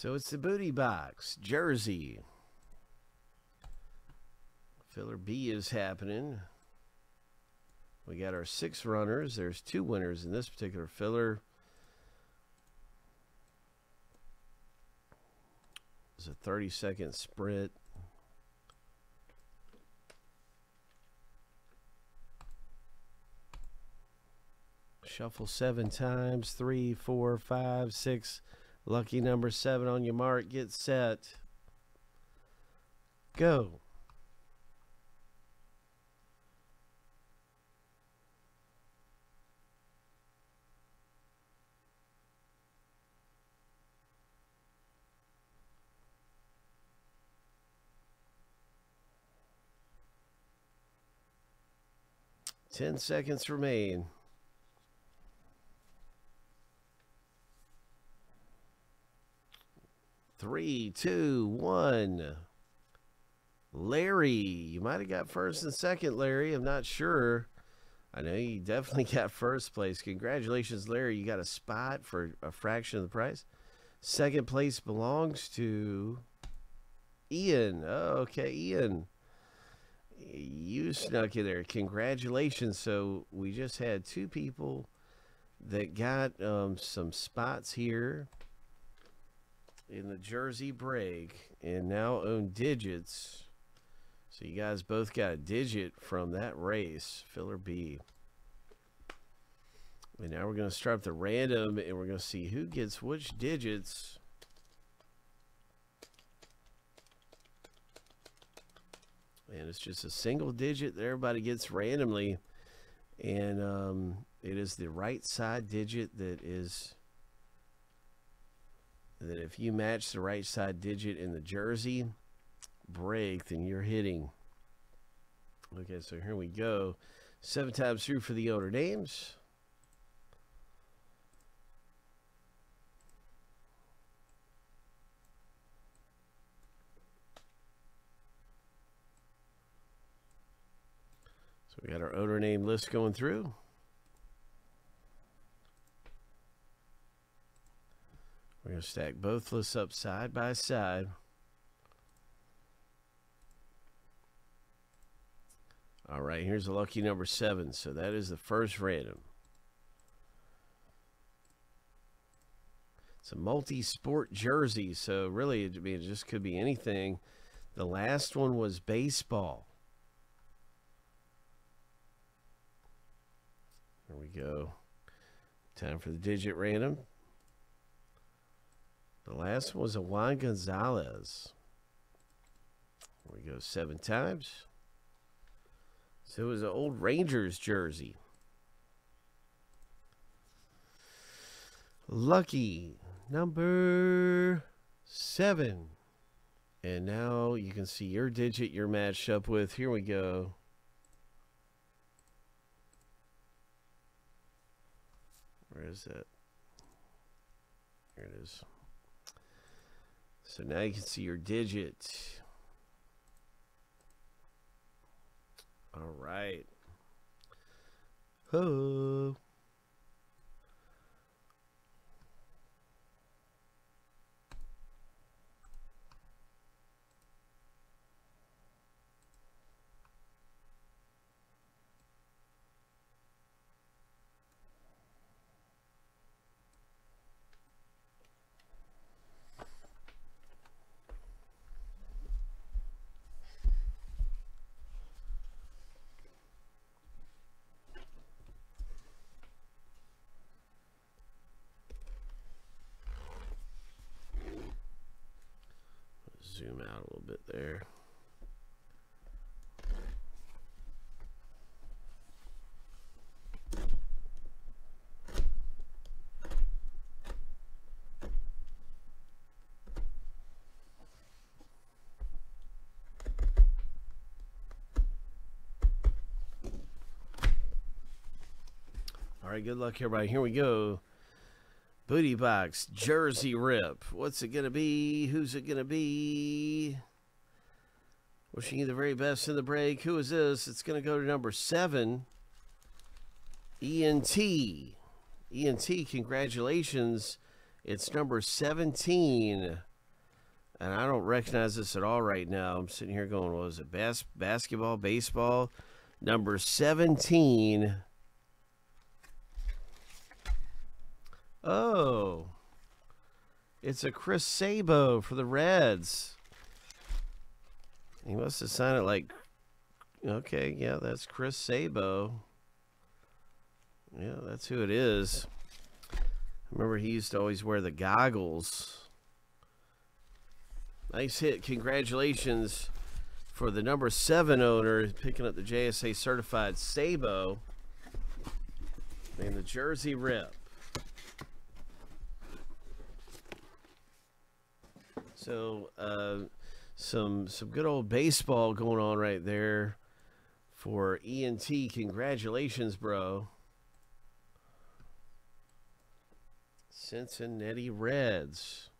So it's the booty box, Jersey. Filler B is happening. We got our six runners. There's two winners in this particular filler. It's a 30 second sprint. Shuffle seven times. Three, four, five, six. Lucky number seven on your mark. Get set. Go. Ten seconds remain. Three, two, one. Larry, you might have got first and second, Larry. I'm not sure. I know you definitely got first place. Congratulations, Larry. You got a spot for a fraction of the price. Second place belongs to Ian. Oh, okay, Ian. You snuck in there. Congratulations. So we just had two people that got um, some spots here in the Jersey break and now own digits. So you guys both got a digit from that race, filler B. And now we're going to start the random and we're going to see who gets which digits. And it's just a single digit that everybody gets randomly. And um, it is the right side digit that is that if you match the right side digit in the jersey break, then you're hitting. Okay, so here we go. Seven times through for the owner names. So we got our owner name list going through. Going to stack both lists up side by side. All right, here's a lucky number seven. So that is the first random. It's a multi-sport jersey, so really, I mean, it just could be anything. The last one was baseball. There we go. Time for the digit random. The last one was a Juan Gonzalez. There we go, seven times. So it was an old Rangers jersey. Lucky number seven. And now you can see your digit you're matched up with. Here we go. Where is that? Here it is. So now you can see your digit. All right. Oh. Bit there. All right, good luck, everybody. Here we go. Booty box, jersey rip. What's it going to be? Who's it going to be? Wishing you the very best in the break. Who is this? It's going to go to number seven. ENT. ENT, congratulations. It's number 17 And I don't recognize this at all right now. I'm sitting here going, what was it? Bas- basketball, baseball, number 17. Oh, it's a Chris Sabo for the Reds. He must have signed it like, okay, yeah, that's Chris Sabo. Yeah, that's who it is. Remember, he used to always wear the goggles. Nice hit. Congratulations for the number seven owner picking up the JSA certified Sabo and the Jersey Rip. So, uh, some some good old baseball going on right there for ENT. Congratulations, bro. Cincinnati Reds.